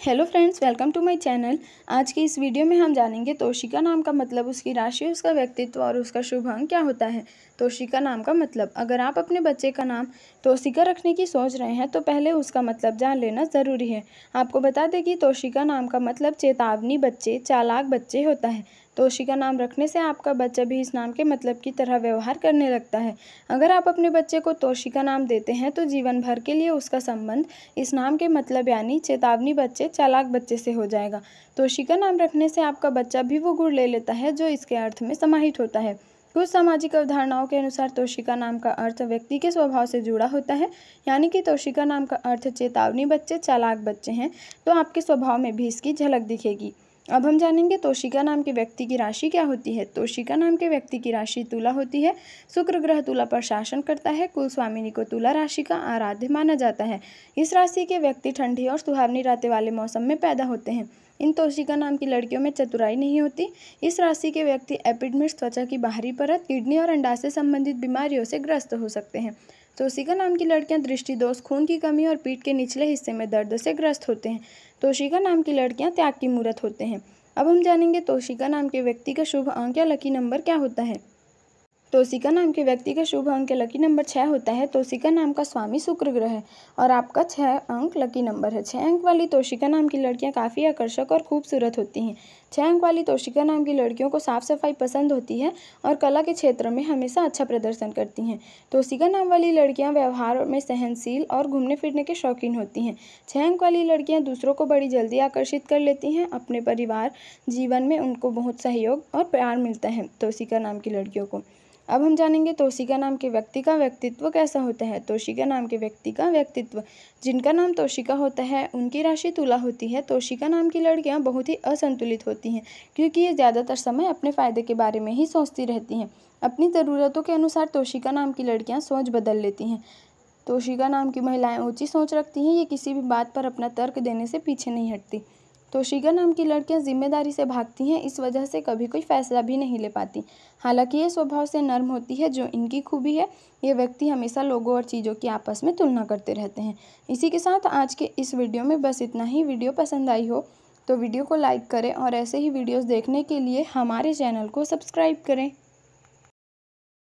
Hello friends, welcome to my channel. आज की इस वीडियो में हम जानेंगे तोशिका नाम का मतलब उसकी राशि, उसका व्यक्तित्व और उसका शुभ अंग क्या होता है। तोशिका नाम का मतलब अगर आप अपने बच्चे का नाम तोशिका रखने की सोच रहे हैं तो पहले उसका मतलब जान लेना ज़रूरी है। आपको बता दें कि तोशिका नाम का मतलब चेतावनी बच्चे, चालाक बच्चे होता है। तोशिका नाम रखने से आपका बच्चा भी इस नाम के मतलब की तरह व्यवहार करने लगता है। अगर आप अपने बच्चे को तोशिका नाम देते हैं तो जीवन भर के लिए उसका संबंध इस नाम के मतलब यानी चेतावनी बच्चे, चालाक बच्चे से हो जाएगा। तोशिका नाम रखने से आपका बच्चा भी वो गुण ले लेता है, जो इसके अर्थ में समाहित होता है। कुछ सामाजिक अवधारणाओं के अनुसार तोशिका नाम का अर्थ व्यक्ति के स्वभाव से जुड़ा होता है। यानी कि तोशिका नाम का अर्थ चेतावनी बच्चे, चालाक बच्चे हैं तो आपके स्वभाव में भी इसकी झलक दिखेगी। अब हम जानेंगे तोशिका नाम के व्यक्ति की राशि क्या होती है। तोशिका नाम के व्यक्ति की राशि तुला होती है। शुक्र ग्रह तुला पर शासन करता है। कुल स्वामिनी को तुला राशि का आराध्य माना जाता है। इस राशि के व्यक्ति ठंडी और सुहावनी रातें वाले मौसम में पैदा होते हैं। इन तोशिका नाम की लड़कियों में चतुराई नहीं होती। इस राशि के व्यक्ति एपिडमिट्स त्वचा की बाहरी परत, किडनी और अंडा से संबंधित बीमारियों से ग्रस्त हो सकते हैं। तोशिका नाम की लड़कियाँ दृष्टि दोष, खून की कमी और पीठ के निचले हिस्से में दर्द से ग्रस्त होते हैं। तोशिका नाम की लड़कियाँ त्याग की मूर्त होते हैं। अब हम जानेंगे तोशिका नाम के व्यक्ति का शुभ अंक या लकी नंबर क्या होता है। तोशिका नाम के व्यक्ति का शुभ अंक लकी नंबर छः होता है। तोशिका नाम का स्वामी शुक्र ग्रह है और आपका छः अंक लकी नंबर है। छः अंक वाली तोशिका नाम की लड़कियाँ काफ़ी आकर्षक और खूबसूरत होती हैं। छः अंक वाली तोशिका नाम की लड़कियों को साफ़ सफ़ाई पसंद होती है और कला के क्षेत्र में हमेशा अच्छा प्रदर्शन करती हैं। तोशिका नाम वाली लड़कियाँ व्यवहार में सहनशील और घूमने फिरने के शौकीन होती हैं। छः अंक वाली लड़कियाँ दूसरों को बड़ी जल्दी आकर्षित कर लेती हैं। अपने परिवार, जीवन में उनको बहुत सहयोग और प्यार मिलता है तोशिका नाम की लड़कियों को। अब हम जानेंगे तोशिका नाम के व्यक्ति का व्यक्तित्व कैसा होता है। तोशिका नाम के व्यक्ति का व्यक्तित्व, जिनका नाम तोशिका होता है, उनकी राशि तुला होती है। तोशिका नाम की लड़कियाँ बहुत ही असंतुलित होती हैं, क्योंकि ये ज़्यादातर समय अपने फ़ायदे के बारे में ही सोचती रहती हैं। अपनी ज़रूरतों के अनुसार तोशिका नाम की लड़कियाँ सोच बदल लेती हैं। तोशिका नाम की महिलाएँ ऊँची सोच रखती हैं, ये किसी भी बात पर अपना तर्क देने से पीछे नहीं हटती। तोशिका नाम की लड़कियाँ ज़िम्मेदारी से भागती हैं, इस वजह से कभी कोई फैसला भी नहीं ले पाती। हालाँकि ये स्वभाव से नर्म होती है, जो इनकी खूबी है, ये व्यक्ति हमेशा लोगों और चीज़ों की आपस में तुलना करते रहते हैं। इसी के साथ आज के इस वीडियो में बस इतना ही। वीडियो पसंद आई हो तो वीडियो को लाइक करें और ऐसे ही वीडियोज़ देखने के लिए हमारे चैनल को सब्सक्राइब करें।